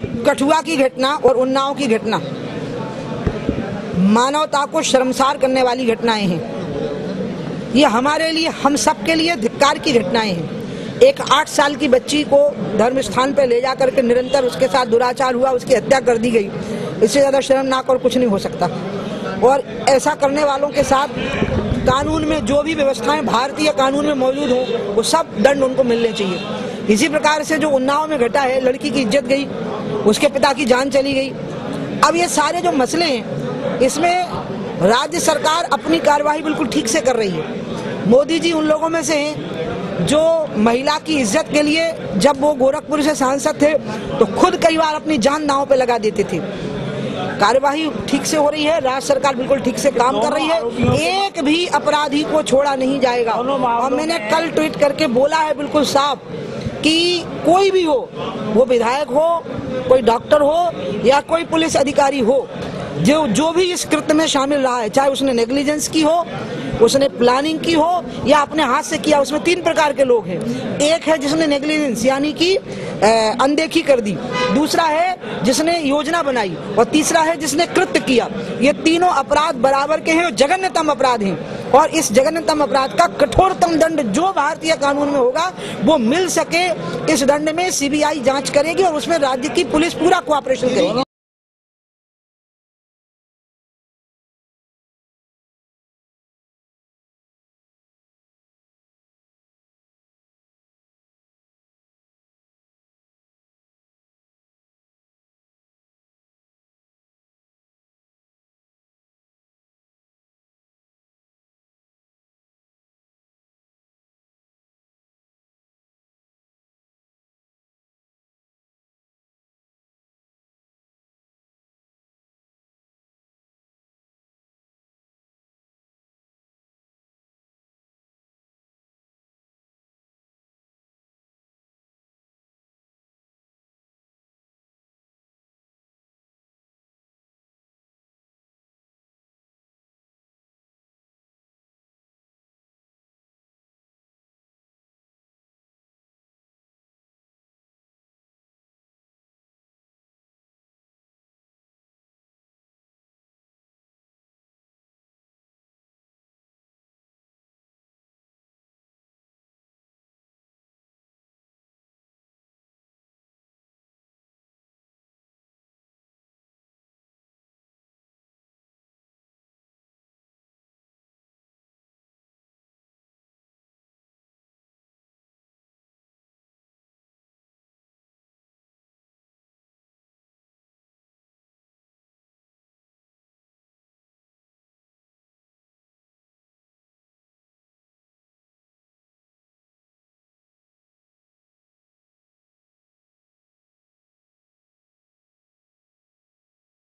कठुआ की घटना और उन्नाव की घटना। मानवता को शर्मसार करने वाली घटनाएँ हैं। ये हमारे लिए, हम सब के लिए धिक्कार की घटनाएँ हैं। एक आठ साल की बच्ची को धर्म स्थान पर ले जाकर के निरंतर उसके साथ दुराचार हुआ, उसकी हत्या कर दी गई। इससे ज़्यादा शर्मनाक और कुछ नहीं हो सकता। और ऐसा करने वालों के साथ कानून में जो भी व्यवस्थाएँ भारतीय कानून में मौजूद हो, वो सब दंड उनको मिलने चाहिए। इसी प्रकार से जो उन्नाव में घटा है, लड़की की इज़्ज़त गई उसके पिता की जान चली गई। अब ये सारे जो मसले हैं इसमें राज्य सरकार अपनी कार्यवाही बिल्कुल ठीक से कर रही है। मोदी जी उन लोगों में से हैं जो महिला की इज़्ज़त के लिए जब वो गोरखपुर से सांसद थे तो खुद कई बार अपनी जान नाव पे लगा देते थे। कार्यवाही ठीक से हो रही है राज्य सरकार बिल्कुल ठीक से काम कर रही है। एक भी अपराधी को छोड़ा नहीं जाएगा। और मैंने कल ट्वीट करके बोला है बिल्कुल साफ़। कि कोई भी हो, वो विधायक हो, कोई डॉक्टर हो, या कोई पुलिस अधिकारी हो, जो जो भी इस कृत्य में शामिल रहा है, चाहे उसने नेग्लिजेंस की हो, उसने प्लानिंग की हो, या अपने हाथ से किया, उसमें तीन प्रकार के लोग हैं। एक है जिसने नेग्लिजेंस यानी कि अनदेखी कर दी। दूसरा है जिसने योजना बनाई, और तीसरा है जिसने कृत्य किया। ये तीनों अपराध बराबर के हैं और जघन्यतम अपराध हैं। और इस जघन्यतम अपराध का कठोरतम दंड जो भारतीय कानून में होगा, वो मिल सके। इस दंड में सीबीआई जाँच करेगी और उसमें राज्य की पुलिस पूरा कोऑपरेशन करेगी।